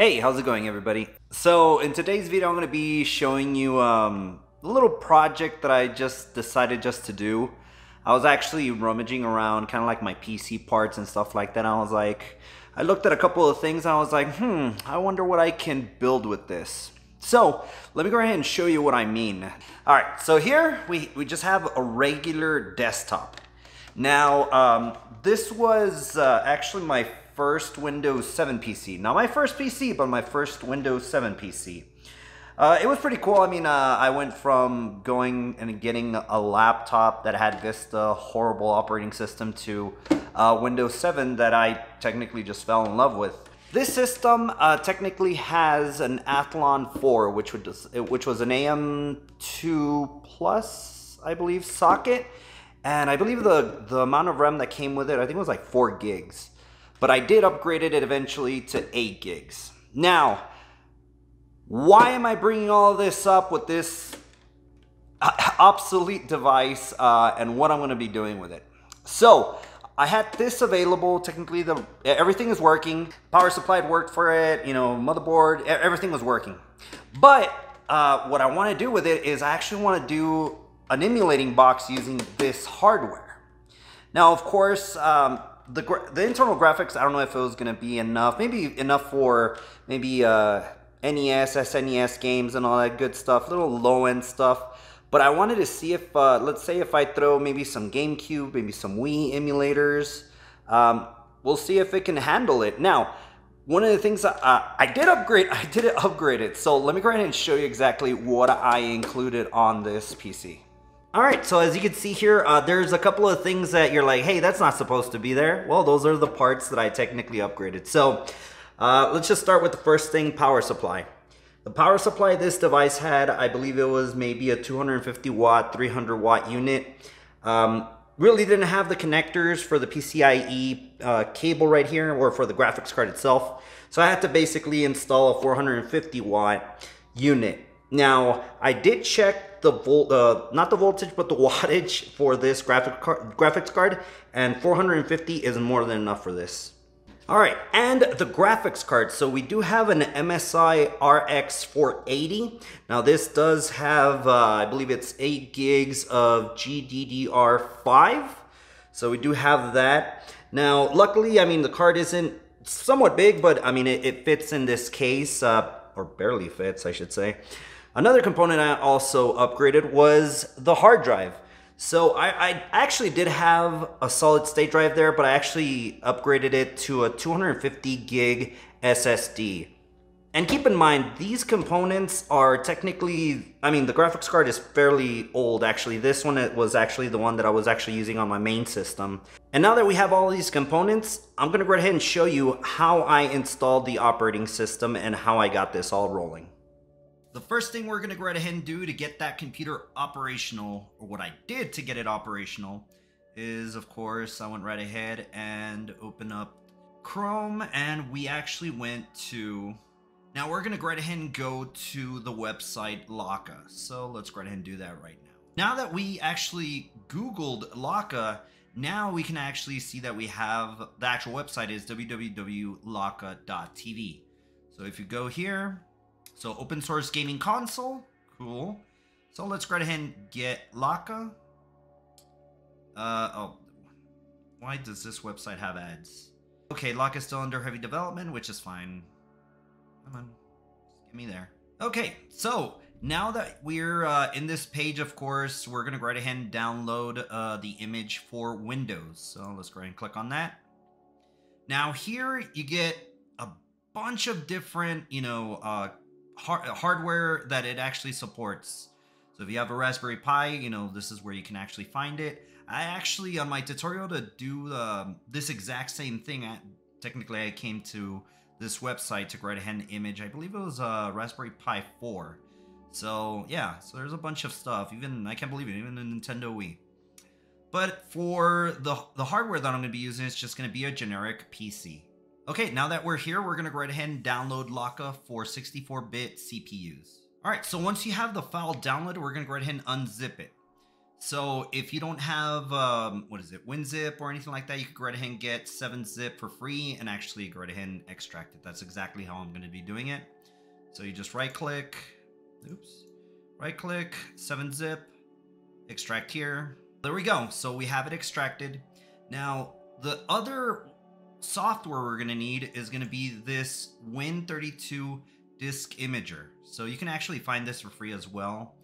Hey, how's it going everybody? So in today's video I'm going to be showing you um, a little project that I just decided just to do. I was actually rummaging around kind of like my PC parts and stuff like that. I was like, I looked at a couple of things and I was like, hmm, I wonder what I can build with this. So let me go ahead and show you what I mean. All right, so here we, we just have a regular desktop. Now, um, this was uh, actually my first Windows 7 PC. Not my first PC, but my first Windows 7 PC. Uh, it was pretty cool. I mean, uh, I went from going and getting a laptop that had Vista, horrible operating system, to uh, Windows 7 that I technically just fell in love with. This system uh, technically has an Athlon 4, which was, which was an AM2 Plus, I believe, socket. And I believe the, the amount of RAM that came with it, I think it was like 4 gigs. But I did upgrade it eventually to 8 gigs. Now, why am I bringing all this up with this obsolete device uh, and what I'm going to be doing with it? So, I had this available. Technically, the everything is working. Power supply worked for it. You know, motherboard, everything was working. But uh, what I want to do with it is I actually want to do an emulating box using this hardware. Now, of course, um, the the internal graphics, I don't know if it was going to be enough. Maybe enough for maybe uh, NES, SNES games and all that good stuff. Little low end stuff. But I wanted to see if, uh, let's say, if I throw maybe some GameCube, maybe some Wii emulators, um, we'll see if it can handle it. Now, one of the things uh, I did upgrade, I did upgrade it. So let me go ahead and show you exactly what I included on this PC. All right, so as you can see here, uh, there's a couple of things that you're like, hey, that's not supposed to be there. Well, those are the parts that I technically upgraded. So uh, let's just start with the first thing, power supply. The power supply this device had, I believe it was maybe a 250 watt, 300 watt unit. Um, really didn't have the connectors for the PCIe uh, cable right here or for the graphics card itself. So I had to basically install a 450 watt unit. Now, I did check the volt, uh, not the voltage, but the wattage for this graphic card, graphics card, and 450 is more than enough for this. All right, and the graphics card. So we do have an MSI RX 480. Now this does have, uh, I believe it's 8 gigs of GDDR5. So we do have that. Now, luckily, I mean, the card isn't somewhat big, but I mean, it, it fits in this case, uh, or barely fits, I should say. Another component I also upgraded was the hard drive. So I, I, actually did have a solid state drive there, but I actually upgraded it to a 250 gig SSD. And keep in mind, these components are technically, I mean, the graphics card is fairly old actually. This one it was actually the one that I was actually using on my main system. And now that we have all these components, I'm gonna go ahead and show you how I installed the operating system and how I got this all rolling. The first thing we're going to go right ahead and do to get that computer operational, or what I did to get it operational, is of course I went right ahead and open up Chrome and we actually went to now we're gonna go right ahead and go to the website Lakka. So let's go right ahead and do that right now. Now that we actually Googled Lakka, now we can actually see that we have the actual website is www.lakka.tv. So if you go here, so open source gaming console, cool. So let's go ahead and get Lakka. Uh, oh, why does this website have ads? Okay, Lakka is still under heavy development, which is fine. Come on, get me there. Okay, so now that we're uh, in this page, of course, we're gonna go right ahead and download uh, the image for Windows. So let's go ahead and click on that. Now here you get a bunch of different, you know, uh, hard- hardware that it actually supports. So if you have a Raspberry Pi, you know, this is where you can actually find it. I actually, on my tutorial to do um, this exact same thing, I, technically I came to this website to create a hand image. I believe it was a uh, Raspberry Pi 4. So yeah, so there's a bunch of stuff. Even, I can't believe it, even the Nintendo Wii. But for the, the hardware that I'm going to be using, it's just going to be a generic PC. Okay, now that we're here, we're gonna go right ahead and download Lakka for 64-bit CPUs. All right, so once you have the file downloaded, we're gonna go right ahead and unzip it. So if you don't have, um, what is it, WinZip or anything like that, you could go right ahead and get 7-zip for free and actually go right ahead and extract it. That's exactly how I'm to be doing it. So you just right click, oops, right click, 7-zip, extract here. There we go. So we have it extracted. Now, the other software we're going to need is going to be this Win32 Disk Imager. So you can actually find this for free as well.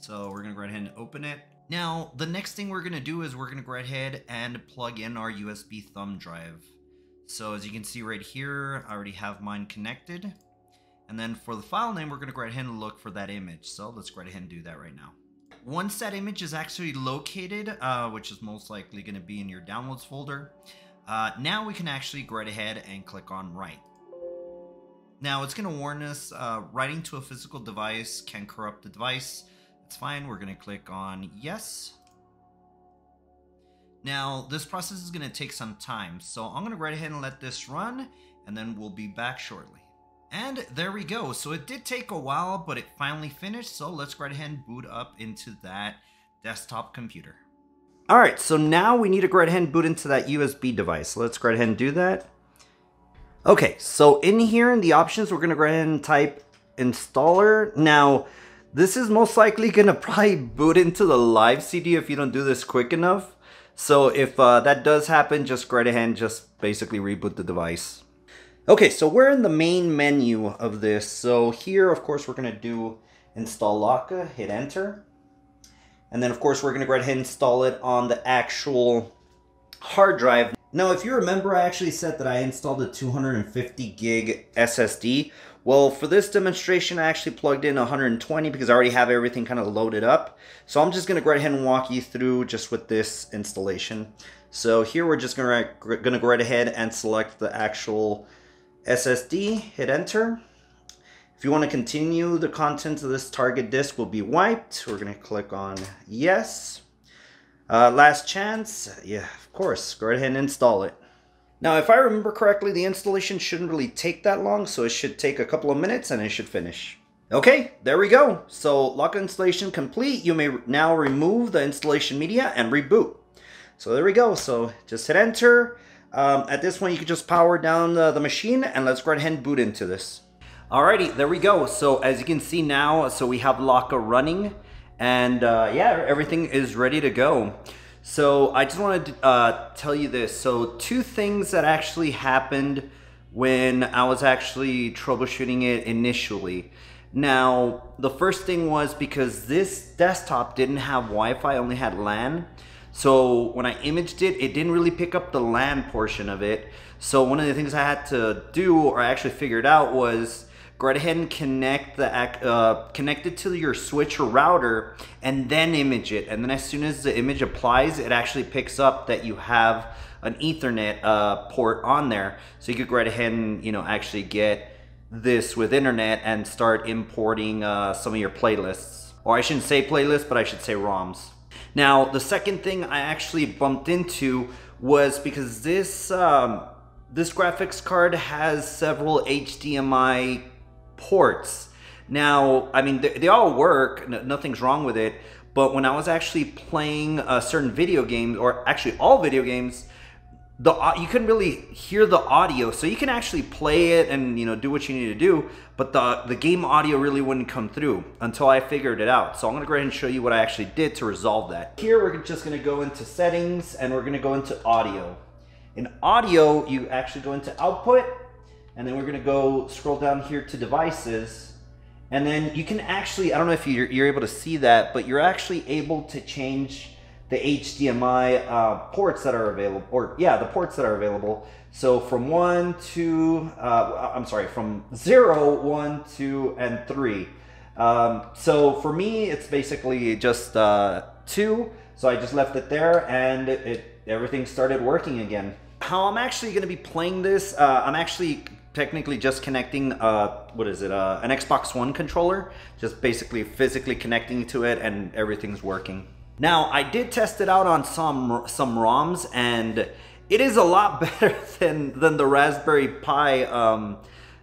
So we're going to go ahead and open it. Now, the next thing we're going to do is we're going to go ahead and plug in our USB thumb drive. So as you can see right here, I already have mine connected. And then for the file name, we're going to go ahead and look for that image. So let's go ahead and do that right now. Once that image is actually located, uh, which is most likely going to be in your downloads folder, uh, now we can actually go right ahead and click on write. Now it's going to warn us uh, writing to a physical device can corrupt the device. It's fine. We're going to click on yes. Now this process is going to take some time. So I'm going to go right ahead and let this run and then we'll be back shortly. And there we go. So it did take a while, but it finally finished. So let's go right ahead and boot up into that desktop computer. All right, so now we need to go ahead and boot into that USB device. Let's go ahead and do that. Okay, so in here in the options, we're gonna go ahead and type installer. Now, this is most likely gonna probably boot into the live CD if you don't do this quick enough. So if uh, that does happen, just go ahead and just basically reboot the device. Okay, so we're in the main menu of this. So here, of course, we're gonna do install Lakka, hit enter. And then of course we're gonna go ahead and install it on the actual hard drive. Now, if you remember, I actually said that I installed a 250 gig SSD. Well, for this demonstration, I actually plugged in 120 because I already have everything kind of loaded up. So I'm just gonna go ahead and walk you through just with this installation. So here we're just gonna, gonna go right ahead and select the actual SSD, hit enter. If you want to continue, the contents of this target disk will be wiped. We're going to click on yes. Uh, last chance, yeah, of course, go ahead and install it. Now, if I remember correctly, the installation shouldn't really take that long, so it should take a couple of minutes and it should finish. Okay, there we go. So, Lakka installation complete. You may now remove the installation media and reboot. So there we go. So just hit enter. Um, at this point, you can just power down the, the machine and let's go ahead and boot into this. Alrighty, there we go. So as you can see now, so we have Lakka running and uh, yeah, everything is ready to go. So I just wanted to uh, tell you this. So two things that actually happened when I was actually troubleshooting it initially. Now, the first thing was because this desktop didn't have Wi-Fi, only had LAN. So when I imaged it, it didn't really pick up the LAN portion of it. So one of the things I had to do, or I actually figured out was go right ahead and connect the uh, connect it to your switch or router and then image it. And then as soon as the image applies it actually picks up that you have an ethernet uh, port on there. So you could go right ahead and you know actually get this with internet and start importing uh, some of your playlists. Or I shouldn't say playlists but I should say ROMs. Now the second thing I actually bumped into was because this um, this graphics card has several HDMI ports. Now, I mean, they, they all work, nothing's wrong with it, but when I was actually playing a certain video games, or actually all video games, the uh, you couldn't really hear the audio, so you can actually play it and you know do what you need to do, but the the game audio really wouldn't come through until I figured it out. So I'm gonna go ahead and show you what I actually did to resolve that. Here we're just gonna go into settings and we're gonna go into audio. In audio, you actually go into output and then we're gonna go scroll down here to devices. And then you can actually, I don't know if you're, you're able to see that, but you're actually able to change the HDMI uh, ports that are available, or yeah, the ports that are available. So from one to, uh, I'm sorry, from zero, one, two, and three. Um, so for me, it's basically just uh, two. So I just left it there and it, it everything started working again. How I'm actually going to be playing this, uh, I'm actually technically just connecting uh what is it uh an xbox one controller just basically physically connecting to it and everything's working now i did test it out on some some roms and it is a lot better than than the raspberry pi um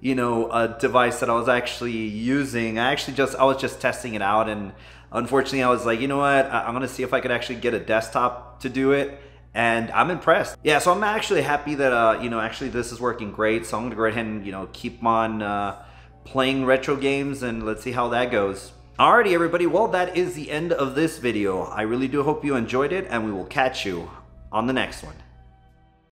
you know a device that i was actually using i actually just i was just testing it out and unfortunately, I was like, you know what? I- I'm gonna see if I could actually get a desktop to do it. And I'm impressed. Yeah, so I'm actually happy that, uh, you know, actually this is working great. So I'm gonna go ahead and, you know, keep on uh, playing retro games and let's see how that goes. Alrighty, everybody. Well, that is the end of this video. I really do hope you enjoyed it and we will catch you on the next one.